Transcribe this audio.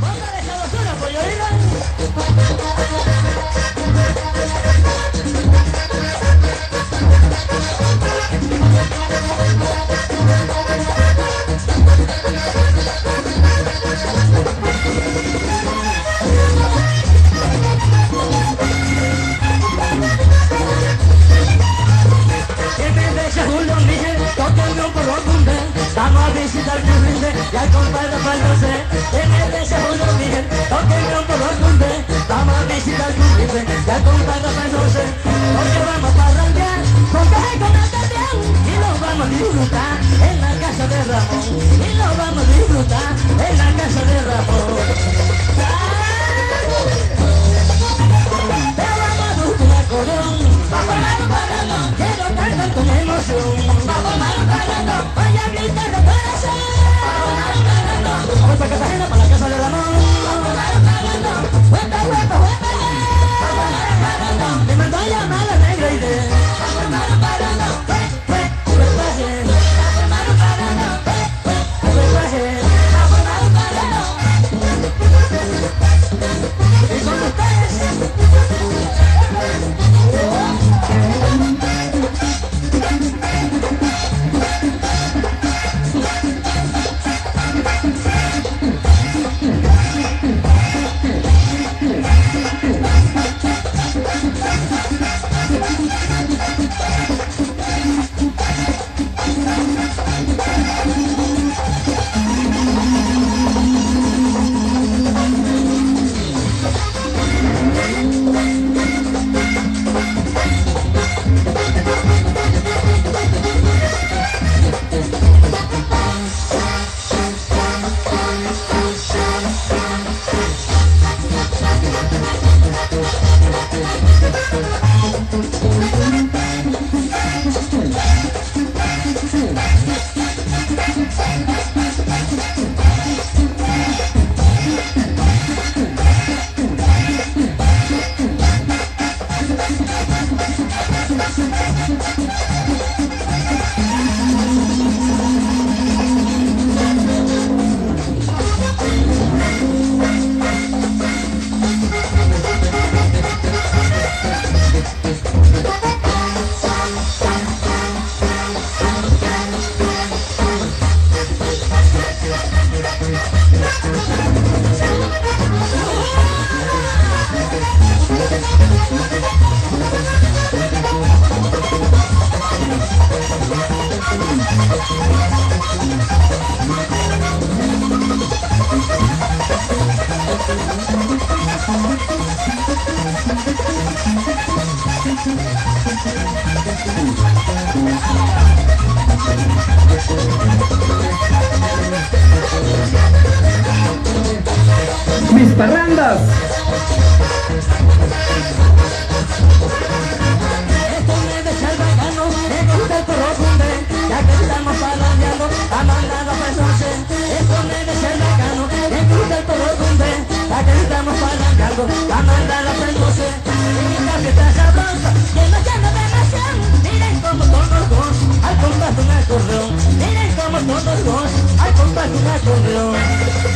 Póngale esa basura, pollo, Vamos a visitar tu rinde y al compadre Palose En el desayuno Miguel, toquenme un por Vamos a visitar tu rinde y al compadre Palose Porque vamos para randear, con caja con atención Y lo vamos a disfrutar en la casa de Ramón. Y lo vamos a disfrutar en la casa de Ramón Y Mis parrandas. Que estamos balanceando, a mandar a pensarse. Y la fiesta sabrosa, que nos llena de emoción, miren como todos dos, al compás de un acordeón, miren como todos dos, al compás de un acordeón.